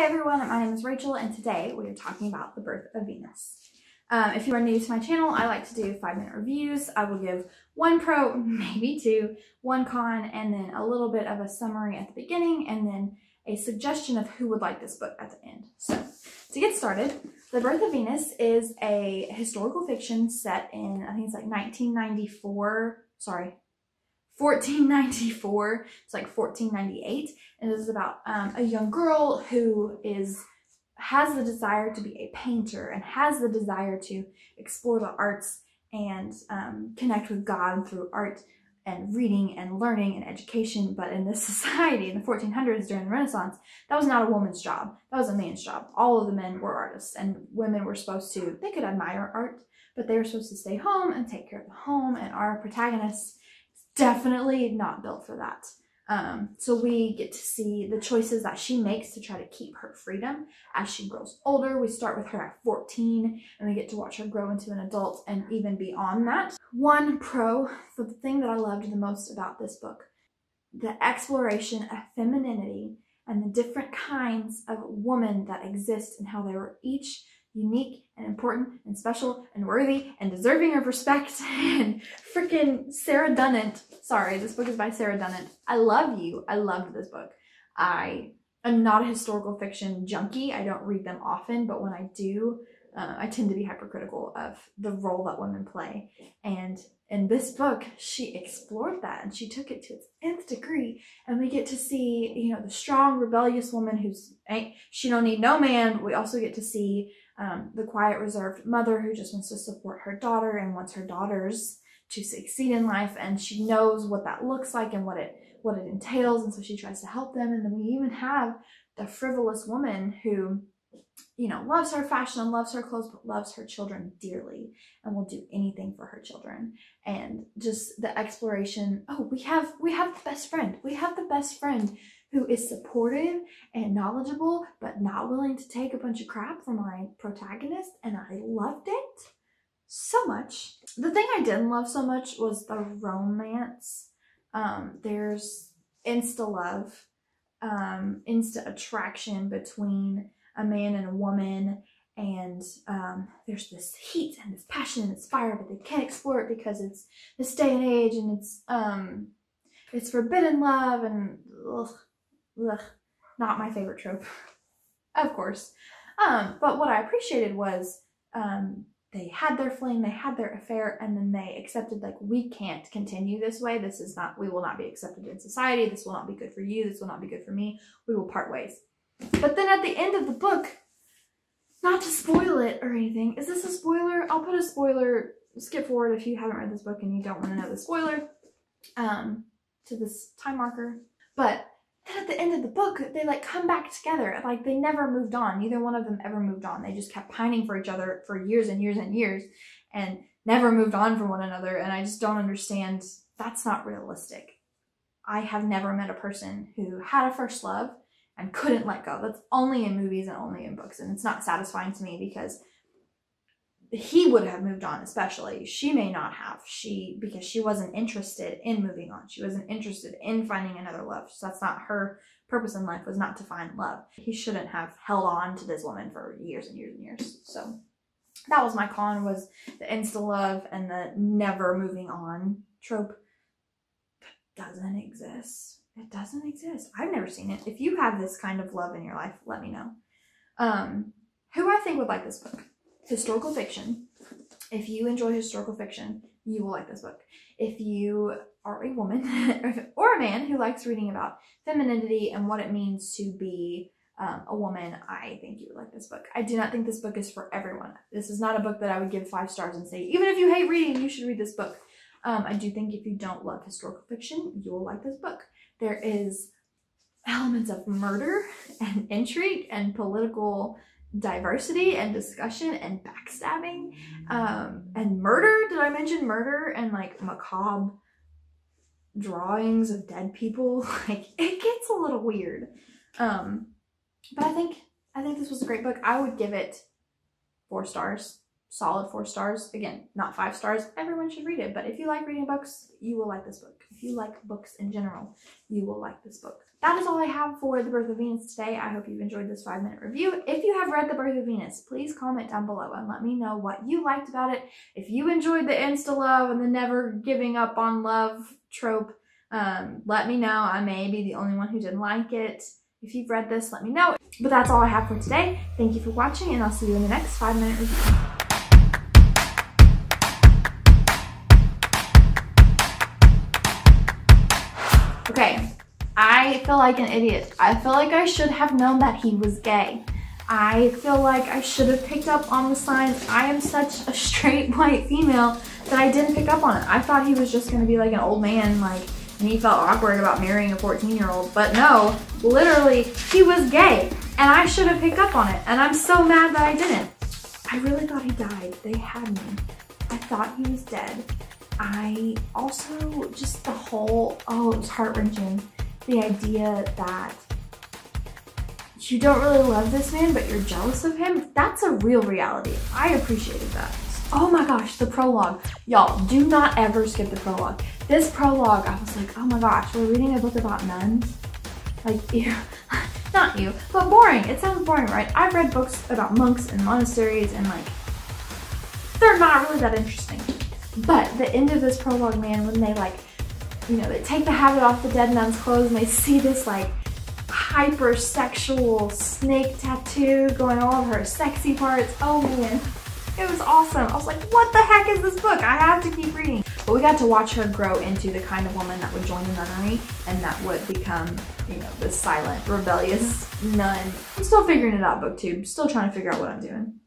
Hi everyone, my name is Rachel and today we are talking about the birth of Venus. Um, if you are new to my channel, I like to do five minute reviews. I will give one pro, maybe two, one con, and then a little bit of a summary at the beginning and then a suggestion of who would like this book at the end. So to get started, The Birth of Venus is a historical fiction set in, I think it's like 1994, sorry, 1494 it's like 1498 and this is about um, a young girl who is has the desire to be a painter and has the desire to explore the arts and um, connect with god through art and reading and learning and education. But in this society in the 1400s during the renaissance that was not a woman's job. That was a man's job. All of the men were artists and women were supposed to they could admire art but they were supposed to stay home and take care of the home and our protagonists definitely not built for that. Um, so we get to see the choices that she makes to try to keep her freedom as she grows older. We start with her at 14 and we get to watch her grow into an adult and even beyond that. One pro, the thing that I loved the most about this book, the exploration of femininity and the different kinds of women that exist and how they were each unique and important and special and worthy and deserving of respect and freaking Sarah Dunant. Sorry, this book is by Sarah Dunant. I love you. I loved this book. I am not a historical fiction junkie. I don't read them often, but when I do, uh, I tend to be hypercritical of the role that women play. And in this book, she explored that and she took it to its nth degree. And we get to see, you know, the strong, rebellious woman who's, ain't she don't need no man. We also get to see um, the quiet, reserved mother who just wants to support her daughter and wants her daughters to succeed in life, and she knows what that looks like and what it what it entails, and so she tries to help them. And then we even have the frivolous woman who, you know, loves her fashion and loves her clothes, but loves her children dearly and will do anything for her children. And just the exploration. Oh, we have we have the best friend. We have the best friend who is supportive and knowledgeable, but not willing to take a bunch of crap from my protagonist. And I loved it so much. The thing I didn't love so much was the romance. Um, there's insta love, um, insta attraction between a man and a woman. And um, there's this heat and this passion and this fire, but they can't explore it because it's this day and age and it's um, it's forbidden love and ugh, ugh, not my favorite trope, of course. Um, but what I appreciated was um, they had their fling, they had their affair, and then they accepted like we can't continue this way. This is not we will not be accepted in society. This will not be good for you. This will not be good for me. We will part ways. But then at the end of the book, not to spoil it or anything, is this a spoiler? I'll put a spoiler. Skip forward if you haven't read this book and you don't want to know the spoiler um, to this time marker. But the end of the book, they like come back together. Like they never moved on. Neither one of them ever moved on. They just kept pining for each other for years and years and years and never moved on from one another. And I just don't understand. That's not realistic. I have never met a person who had a first love and couldn't let go. That's only in movies and only in books. And it's not satisfying to me because he would have moved on especially. She may not have. She because she wasn't interested in moving on. She wasn't interested in finding another love. So that's not her purpose in life was not to find love. He shouldn't have held on to this woman for years and years and years. So that was my con was the insta love and the never moving on trope. That doesn't exist. It doesn't exist. I've never seen it. If you have this kind of love in your life let me know. Um who i think would like this book historical fiction. If you enjoy historical fiction, you will like this book. If you are a woman or a man who likes reading about femininity and what it means to be um, a woman, I think you would like this book. I do not think this book is for everyone. This is not a book that I would give five stars and say, even if you hate reading, you should read this book. Um, I do think if you don't love historical fiction, you will like this book. There is elements of murder and intrigue and political diversity and discussion and backstabbing um, and murder. Did I mention murder and like macabre drawings of dead people? Like it gets a little weird. Um, but I think I think this was a great book. I would give it four stars. Solid four stars. Again, not five stars. Everyone should read it. But if you like reading books, you will like this book. If you like books in general, you will like this book. That is all I have for The Birth of Venus today. I hope you've enjoyed this five minute review. If you have read The Birth of Venus, please comment down below and let me know what you liked about it. If you enjoyed the insta love and the never giving up on love trope, um, let me know. I may be the only one who didn't like it. If you've read this, let me know. But that's all I have for today. Thank you for watching, and I'll see you in the next five minute review. Okay, I feel like an idiot. I feel like I should have known that he was gay. I feel like I should have picked up on the signs. I am such a straight white female that I didn't pick up on it. I thought he was just gonna be like an old man, like, and he felt awkward about marrying a 14 year old. But no, literally, he was gay. And I should have picked up on it. And I'm so mad that I didn't. I really thought he died. They had me. I thought he was dead. I also, just the whole, oh, it was heart wrenching the idea that you don't really love this man, but you're jealous of him, that's a real reality. I appreciated that. Oh my gosh, the prologue. Y'all, do not ever skip the prologue. This prologue, I was like, oh my gosh, we're reading a book about nuns? Like, you, not you, but boring. It sounds boring, right? I've read books about monks and monasteries and like, they're not really that interesting. But the end of this prologue, man, when they like you know, they take the habit off the dead nun's clothes and they see this like hypersexual snake tattoo going all over her sexy parts. Oh man, it was awesome. I was like, what the heck is this book? I have to keep reading. But we got to watch her grow into the kind of woman that would join the nunnery and that would become, you know, this silent, rebellious nun. I'm still figuring it out, booktube. Still trying to figure out what I'm doing.